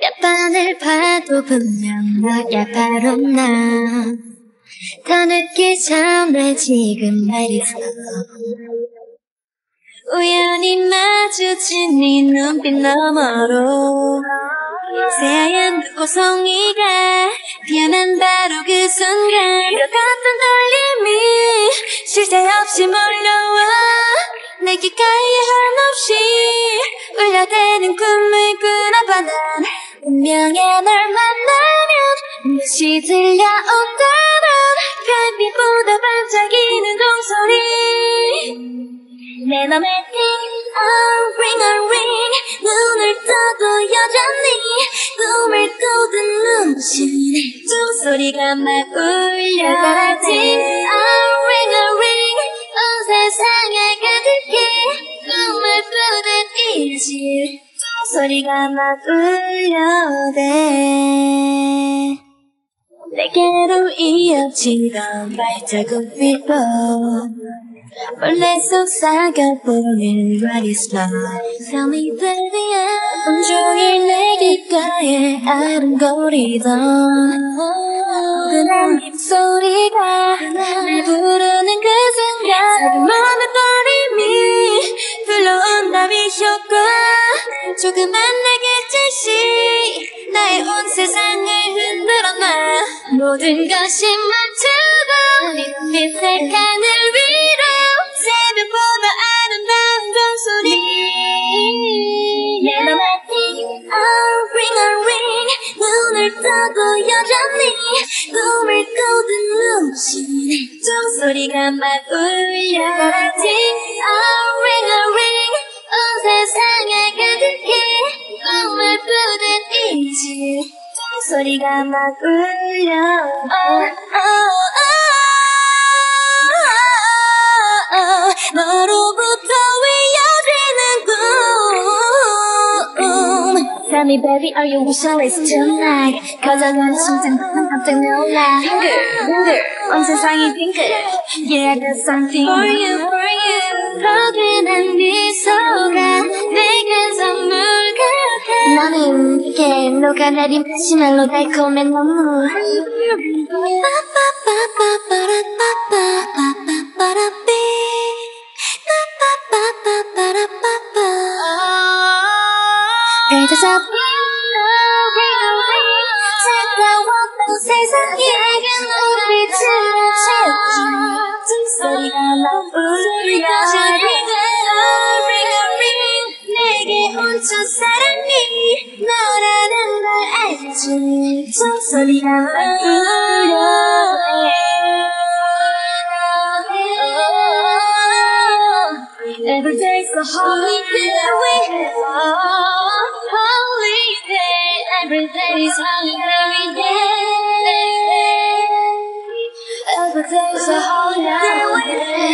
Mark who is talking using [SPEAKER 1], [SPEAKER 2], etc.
[SPEAKER 1] 몇 번을 봐도 분명 너야 바로 나. 더 늦기 전에 지금 말이어. 우연히 마주친 네 눈빛 너머로 새하얀 눈고송이가 새 없이 몰려와. 내 귓가에 한없이 울려대는 꿈을 꾸나봐 난 운명에 널 만나면 무시 들려온다면 별빛보다 반짝이는 종소리. 내 맘에 띵 a ring a ring 눈을 떠도 여전히 꿈을 꾸던 눈부신 종소리가 막 울려 띵 이지 종소리가 막 울려대. 내게로 이어지던 발자국 위로 몰래 속삭여보는 What is love? Tell me baby 온종일 내 귓가에 아른거리던 그런 입소리가 날 부르 내게 제시 나의 온 세상을 흔들어놔 모든 것이 맞추고 네 눈빛 하늘 위로 새벽보다 아름다운 종소리. 내 맘에 띵 a ring a ring. 눈을 떠도 여전히 꿈을 꾸던 눈부신 종소리가 막 울려 꾸듯 이지 종소리가 막 울려 oh, oh, oh, oh. 너로부터 이어지는 꿈 Tell me baby are you wishless tonight 거절하는 심장 깜짝 놀라 빙글 온 세상이 빙글 Yeah there's something for you for you 포근한 이게 녹아내린 마시멜로 달콤한 너무. 잡힌 차가웠던 세상에 내게 온 첫사랑이 너라 Every day's a holiday, holiday. Every day is holiday day. Every day's a holiday.